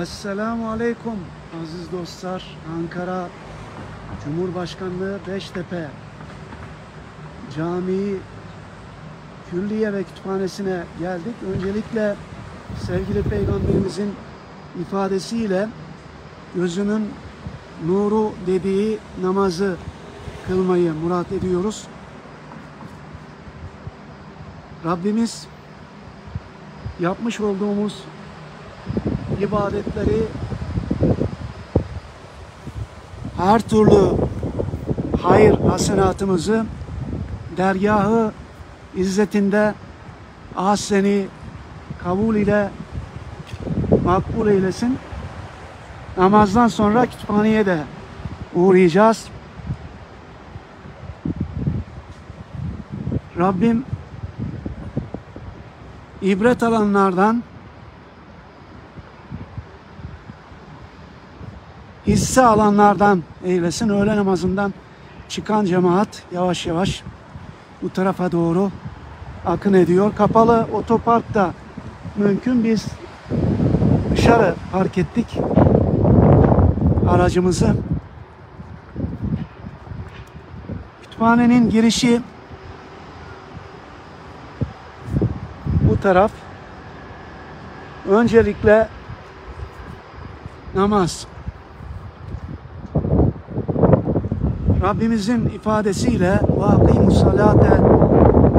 Esselamu Aleyküm aziz dostlar. Ankara Cumhurbaşkanlığı Beştepe Camii Külliye ve Kütüphanesi'ne geldik. Öncelikle sevgili Peygamberimizin ifadesiyle gözünün nuru dediği namazı kılmayı murat ediyoruz. Rabbimiz yapmış olduğumuz ibadetleri her türlü hayır hasenatımızı dergahı izzetinde ahseni kabul ile makbul eylesin. Namazdan sonra kütüphaneye de uğrayacağız. Rabbim ibret alanlardan hisse alanlardan eylesin. Öğle namazından çıkan cemaat yavaş yavaş bu tarafa doğru akın ediyor. Kapalı otoparkta mümkün biz dışarı park ettik aracımızı. Kütüphanenin girişi bu taraf. Öncelikle namaz. Rabbimizin ifadesiyle وَاقِيمُ الصَّلَاةَ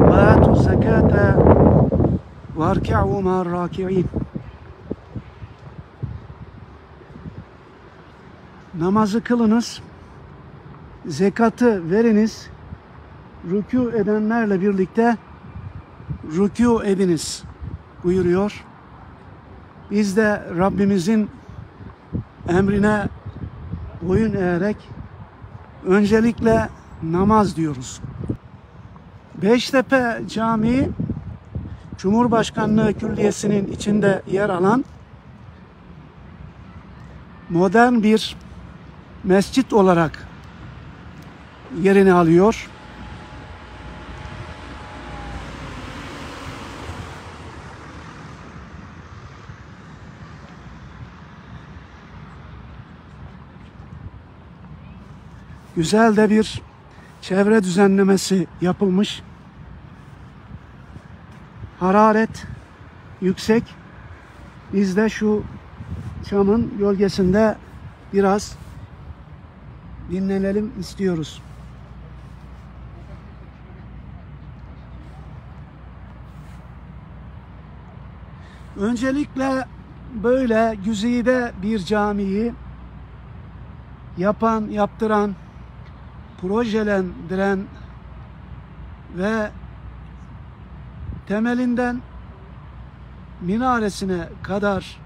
وَآتُوا الزَّكَاةَ وَارْكَعُوا مَا الرَّاكِعِينَ Namazı kılınız, zekatı veriniz, rükû edenlerle birlikte rükû ediniz buyuruyor. Biz de Rabbimizin emrine boyun eğerek öncelikle namaz diyoruz. Beştepe Camii Cumhurbaşkanlığı Külliyesi'nin içinde yer alan modern bir mescit olarak yerini alıyor. Güzel de bir çevre düzenlemesi yapılmış. Hararet yüksek. Biz de şu çamın gölgesinde biraz dinlenelim istiyoruz. Öncelikle böyle güzide bir camiyi yapan, yaptıran projelendiren ve temelinden minaresine kadar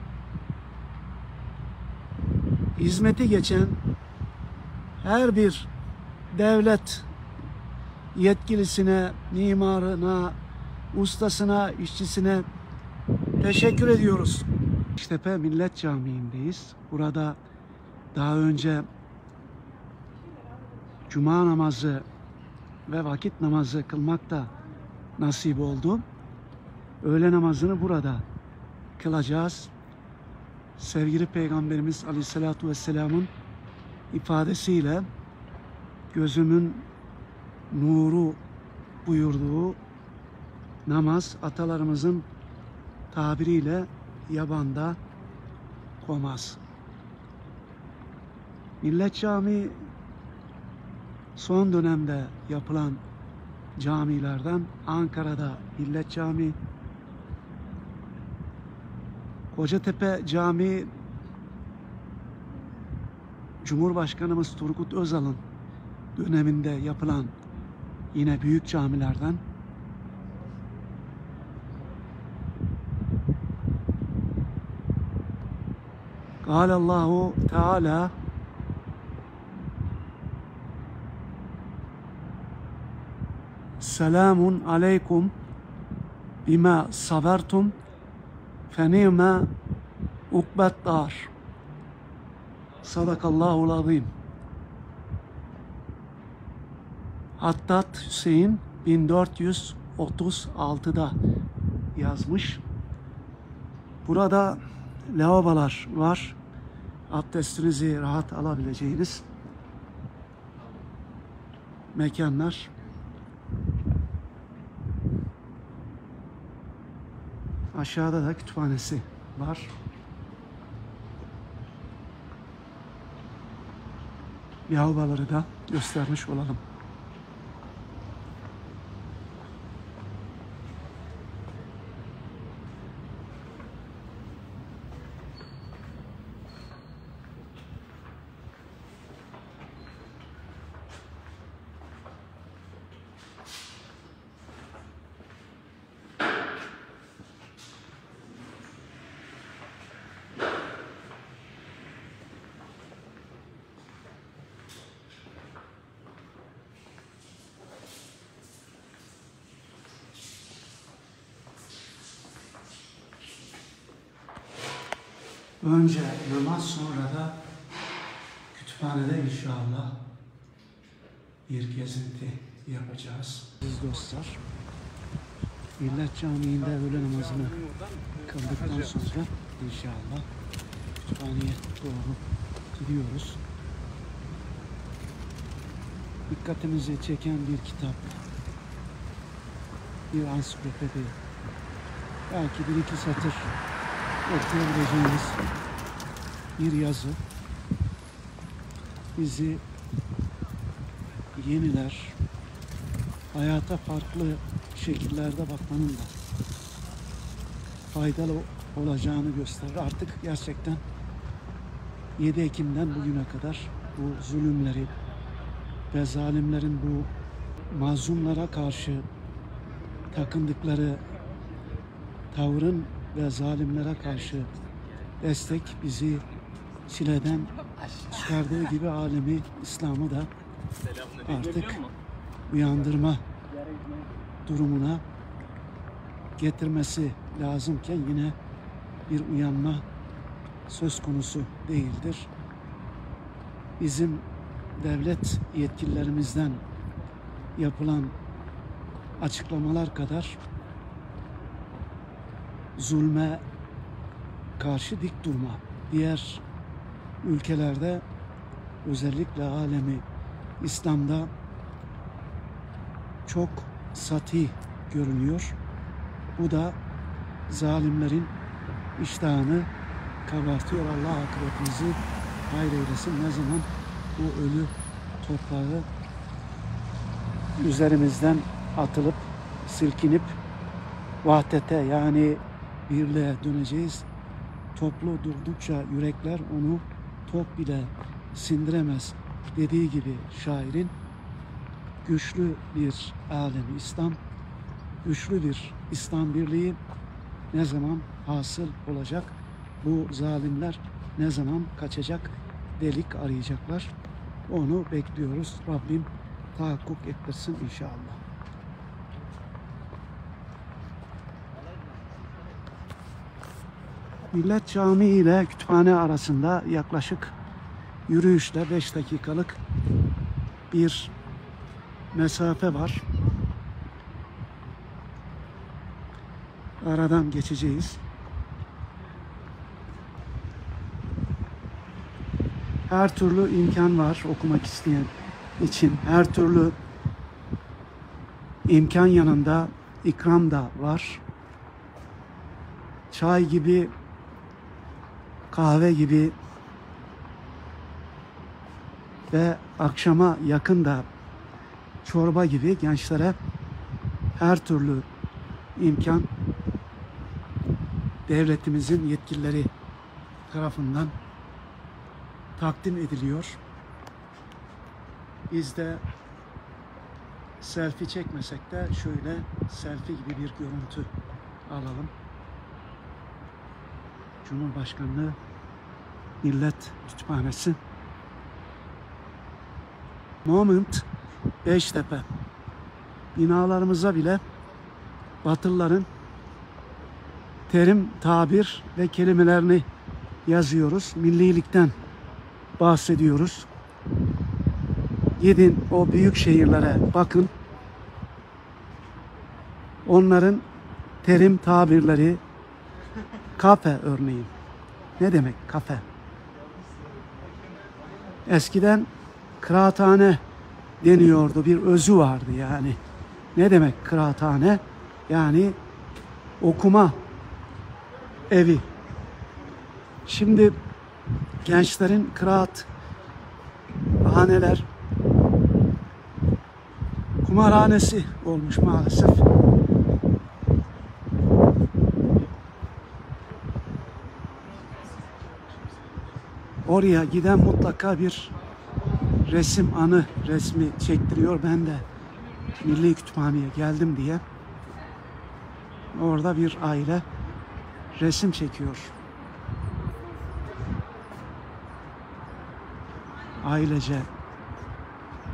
hizmeti geçen her bir devlet yetkilisine, mimarına, ustasına, işçisine teşekkür ediyoruz. İştepe Millet Camii'ndeyiz. Burada daha önce cuma namazı ve vakit namazı kılmak da nasip oldu. Öğle namazını burada kılacağız. Sevgili Peygamberimiz Aleyhisselatü Vesselam'ın ifadesiyle gözümün nuru buyurduğu namaz atalarımızın tabiriyle yabanda komaz. Millet Camii son dönemde yapılan camilerden Ankara'da Millet Camii, Kocatepe Camii Cumhurbaşkanımız Turgut Özal'ın döneminde yapılan yine büyük camilerden Allahu Teala Selamun aleykum bima sabertum fenime ukbet dar. Sadakallahu azim. Hattat Hüseyin 1436'da yazmış. Burada lavabolar var. Abdestinizi rahat alabileceğiniz mekanlar. Aşağıda da kütüphanesi var. Lavaboları da göstermiş olalım. Önce namaz sonra da kütüphanede inşallah bir gezinti yapacağız. Biz dostlar Millet Camii'nde öğle namazını kıldıktan sonra inşallah kütüphaneye doğru gidiyoruz. Dikkatimizi çeken bir kitap, bir ansiklopedi, belki bir iki satır okuyabileceğiniz bir yazı bizi yeniler, hayata farklı şekillerde bakmanın da faydalı olacağını gösterir. Artık gerçekten 7 Ekim'den bugüne kadar bu zulümleri ve zalimlerin bu mazlumlara karşı takındıkları tavrın ve zalimlere karşı destek bizi çileden çıkardığı gibi alemi İslam'ı da artık uyandırma durumuna getirmesi lazımken yine bir uyanma söz konusu değildir. Bizim devlet yetkililerimizden yapılan açıklamalar kadar zulme karşı dik durma. Diğer ülkelerde özellikle alemi İslam'da çok sati görünüyor. Bu da zalimlerin iştahını kabartıyor. Allah akıbetimizi hayır eylesin. Ne zaman bu ölü toprağı üzerimizden atılıp silkinip vahdete yani birliğe döneceğiz. Toplu durdukça yürekler onu top bile sindiremez dediği gibi şairin güçlü bir alemi İslam, güçlü bir İslam birliği ne zaman hasıl olacak? Bu zalimler ne zaman kaçacak? Delik arayacaklar. Onu bekliyoruz. Rabbim tahakkuk ettirsin inşallah. Millet Camii ile kütüphane arasında yaklaşık yürüyüşle 5 dakikalık bir mesafe var. Aradan geçeceğiz. Her türlü imkan var okumak isteyen için. Her türlü imkan yanında ikram da var. Çay gibi kahve gibi ve akşama yakın da çorba gibi gençlere her türlü imkan devletimizin yetkilileri tarafından takdim ediliyor. Biz de selfie çekmesek de şöyle selfie gibi bir görüntü alalım. Cumhurbaşkanlığı Millet Kütüphanesi Moment Beştepe binalarımıza bile Batılıların terim, tabir ve kelimelerini yazıyoruz. Millilikten bahsediyoruz. Gidin o büyük şehirlere bakın. Onların terim tabirleri kafe örneğin. Ne demek kafe? Eskiden kıraathane deniyordu. Bir özü vardı yani. Ne demek kıraathane? Yani okuma evi. Şimdi gençlerin kıraat haneler kumarhanesi olmuş maalesef. Oraya giden mutlaka bir resim anı resmi çektiriyor. Ben de Milli Kütüphane'ye geldim diye orada bir aile resim çekiyor. Ailece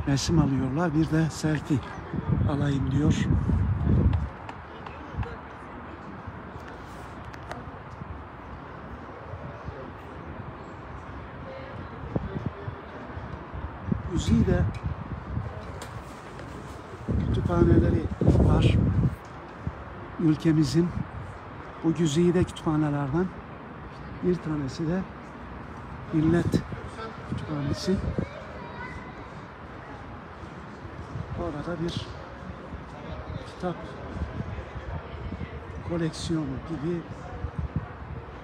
resim alıyorlar. Bir de selfie alayım diyor. Güzide kütüphaneleri var. Ülkemizin bu güzide kütüphanelerden bir tanesi de Millet Kütüphanesi. Orada bir kitap koleksiyonu gibi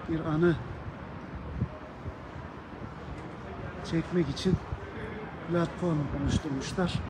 bir anı çekmek için platform oluşturmuşlar.